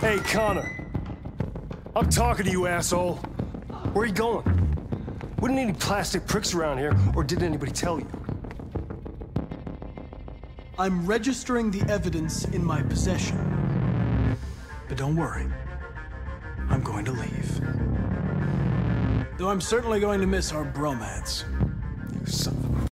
Hey, Connor. I'm talking to you, asshole. Where are you going? Wouldn't any plastic pricks around here, or did anybody tell you? I'm registering the evidence in my possession. But don't worry. I'm going to leave. Though I'm certainly going to miss our bromance.